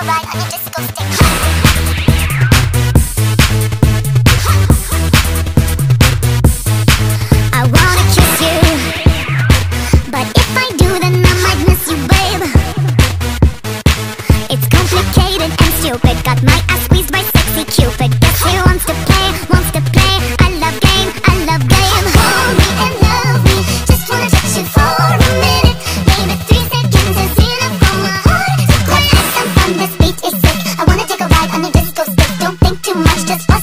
Take a ride on think too much, just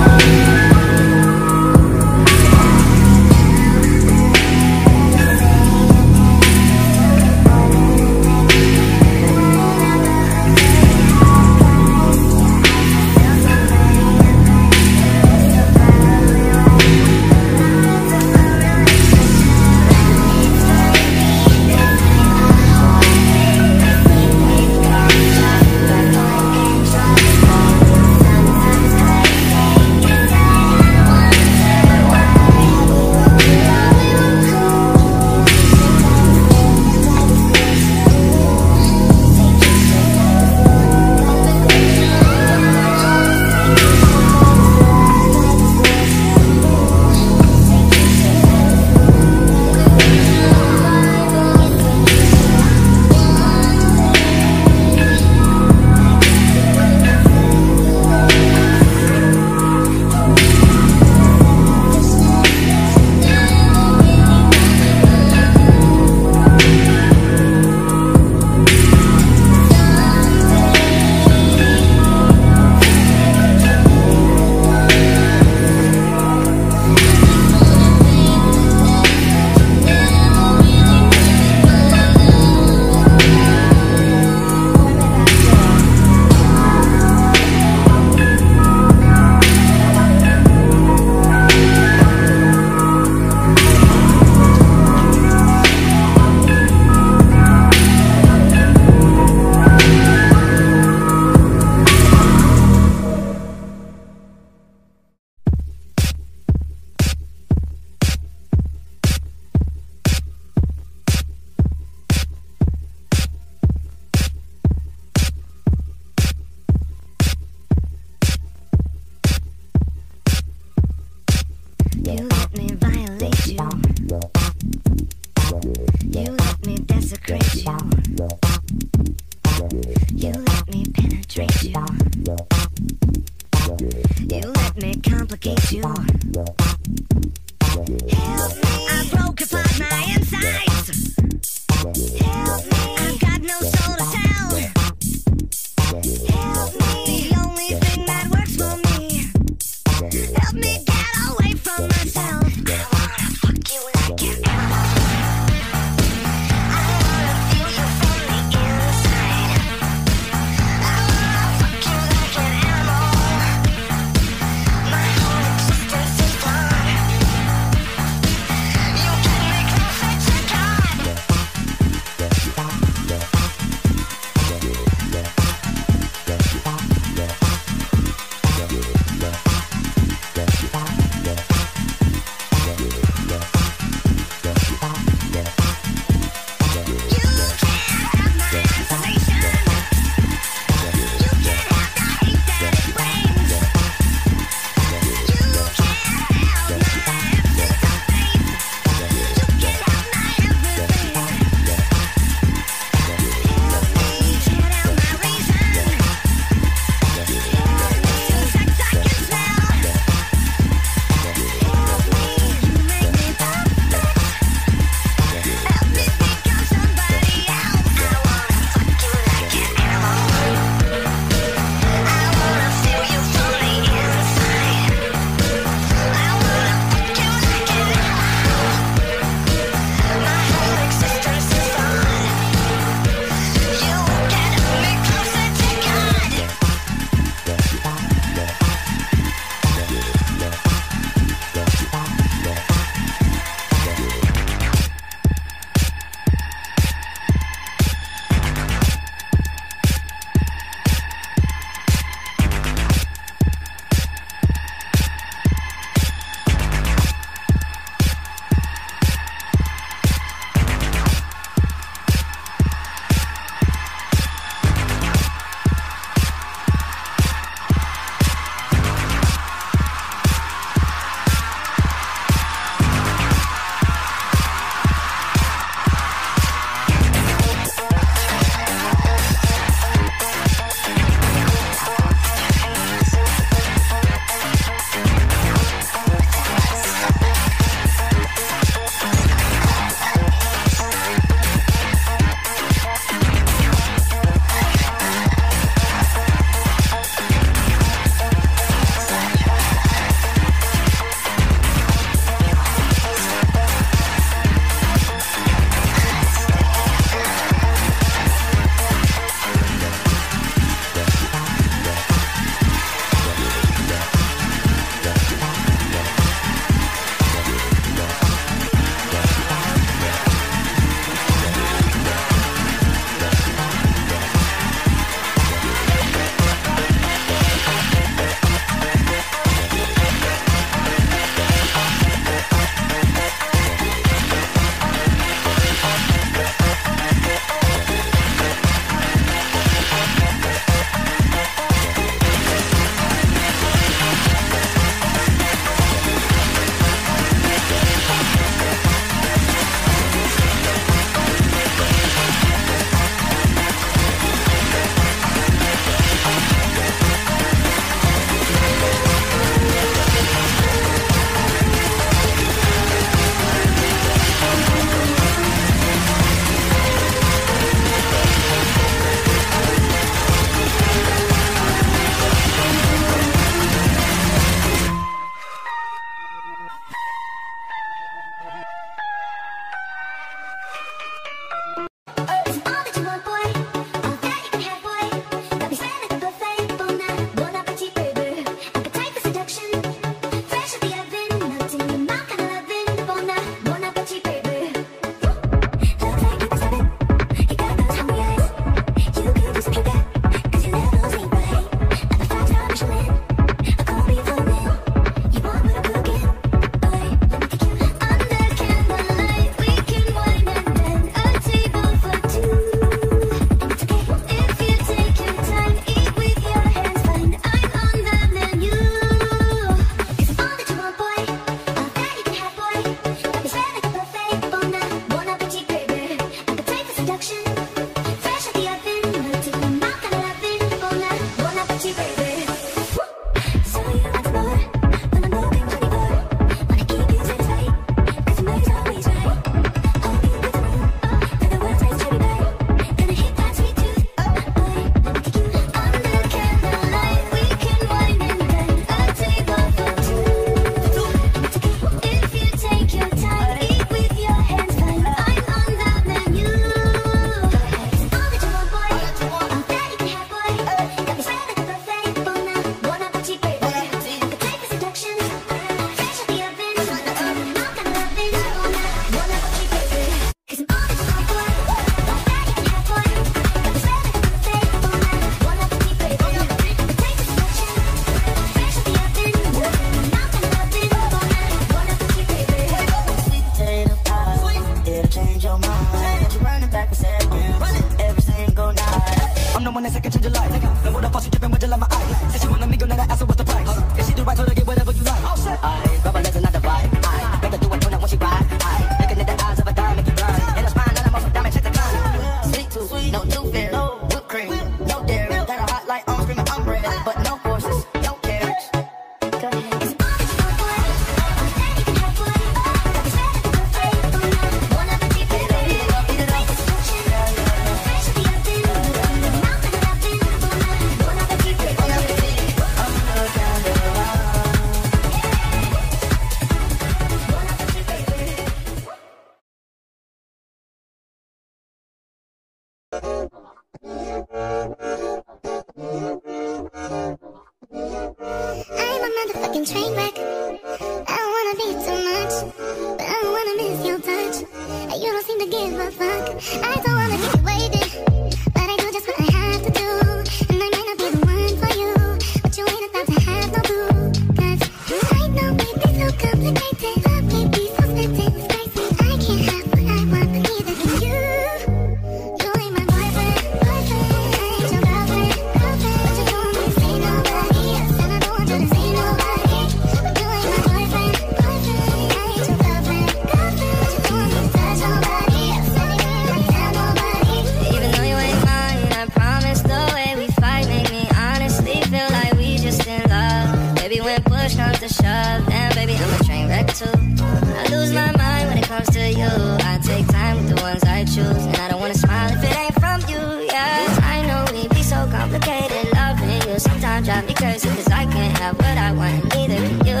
cause I can't have what I want, neither you.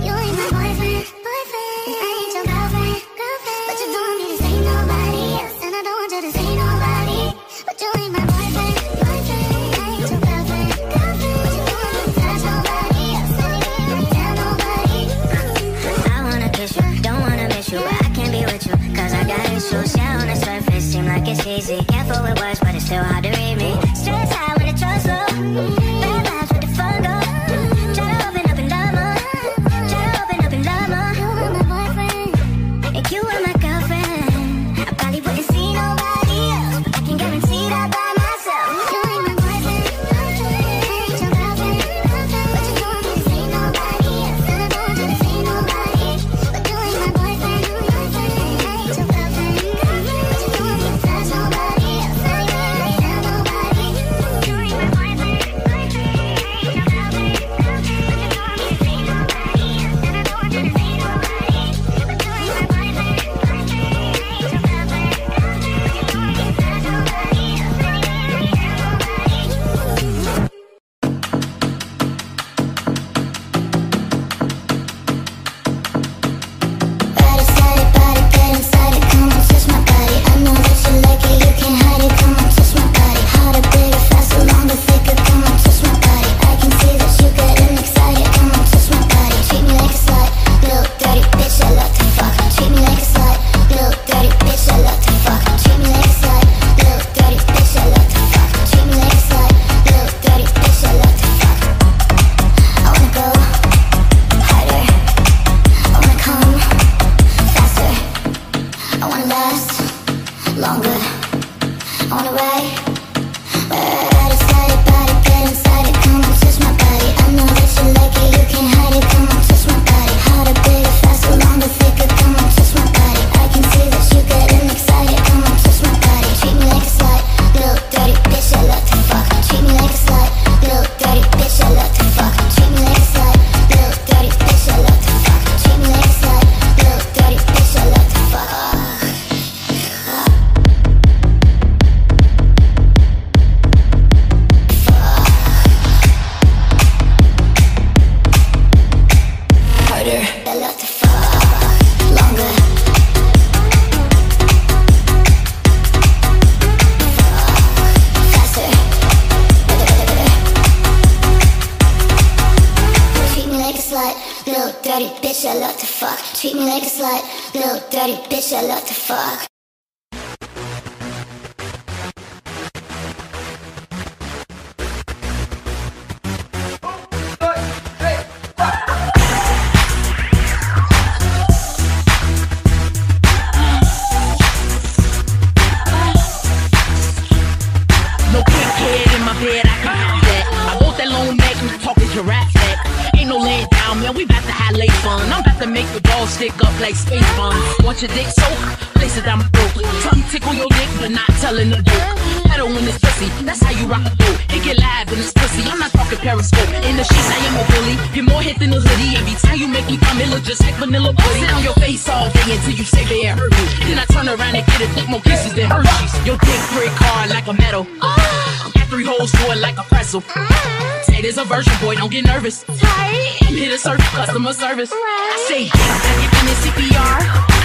You ain't my boyfriend, boyfriend. And I ain't your girlfriend, girlfriend. But you don't want me to say nobody else, and I don't want you to say nobody. But you ain't my boyfriend, boyfriend. I ain't your girlfriend, girlfriend. But you don't want me to nobody else, nobody. I wanna kiss you, don't wanna miss you, but I can't be with you, cause I got issues. Yeah, on the surface, seem like it's easy. Careful with words, but it's still hard to like space buns. Want your dick soak? Place it down broke. Tongue tickle your dick, but not telling the joke. Pedal when it's pussy, that's how you rock a boat. It get live in this pussy, I'm not talking periscope. In the sheets, I am a bully. Get more hit than a hoodie. Every time you make me come, it look just like vanilla pussy. Sit on your face all day until you say they hurt me. Then I turn around and get a dick more kisses than Hershey's. Your dick break hard like a metal. Got three holes it like a pretzel. Say there's a version, boy, don't get nervous. Hit a surf, customer service. I say you in CPR.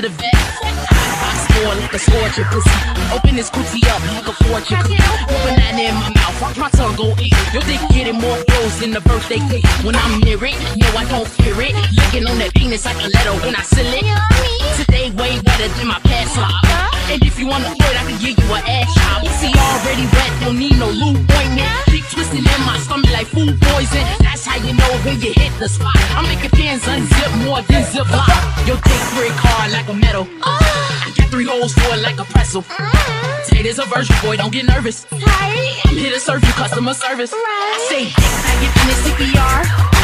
To the vet. More like a scorcher pussy. Open this coochie up like a fortune. Put banana in my mouth, watch my tongue go in. Your dick getting more blows than the birthday cake. When I'm near it, no, I don't fear it. Licking on that penis like a letter when I seal it. Today way better than my past life. And if you wanna flirt, I can give you an ass job. Pussy already wet, don't need no lube ointment. Dick twisting in my stomach like food poison. That's how you know when you hit the spot. I'm making pins unzip more than zip lock. Your dick like a metal. I got three holes for it like a pretzel. Say there's a version, boy, don't get nervous. I'm here to serve you customer service. I say like you in the CPR.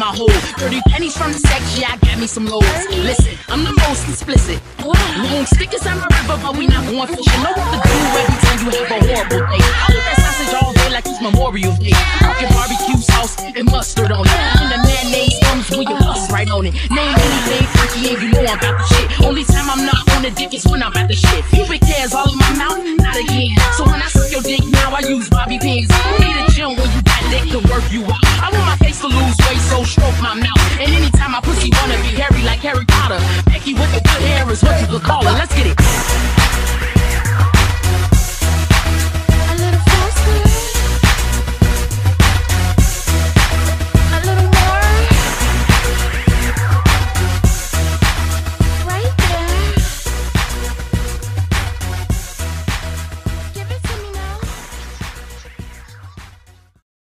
my hole. 30 pennies from the sex, yeah, I got me some lows. Listen, I'm the most explicit. Long stickers on my river, but we not going fishing. Know what to do every time you have a horrible day. I eat that sausage all day like it's Memorial Day. Fucking barbecue sauce and mustard on it. And the mayonnaise comes with your bust right on it. Name anything freaky and you know I'm about the shit. Only time I'm not on the dick is when I'm about the shit. Pubic hairs all in my mouth, not again. So when I suck your dick now, I use bobby pins. Need a gym when you got dick to work you out stroke my mouth. And anytime my pussy wanna be hairy like Harry Potter, Becky with the good hair is what you could call it. Let's get it.